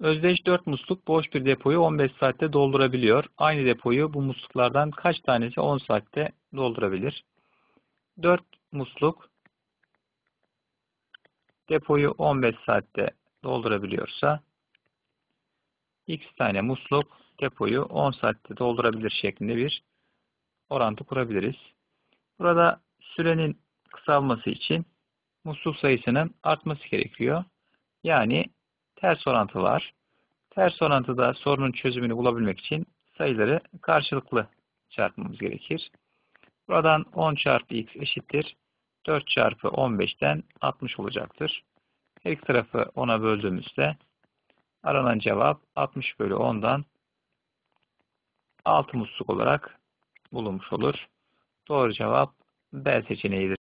Özdeş 4 musluk boş bir depoyu 15 saatte doldurabiliyor. Aynı depoyu bu musluklardan kaç tanesi 10 saatte doldurabilir? 4 musluk depoyu 15 saatte doldurabiliyorsa x tane musluk depoyu 10 saatte doldurabilir şeklinde bir orantı kurabiliriz. Burada sürenin kısalması için musluk sayısının artması gerekiyor. Yani ters orantı var. Ters orantıda sorunun çözümünü bulabilmek için sayıları karşılıklı çarpmamız gerekir. Buradan 10 çarpı x eşittir. 4 çarpı 15'ten 60 olacaktır. Her iki tarafı 10'a böldüğümüzde aranan cevap 60 bölü 10'dan 6 musluk olarak bulunmuş olur. Doğru cevap B seçeneğidir.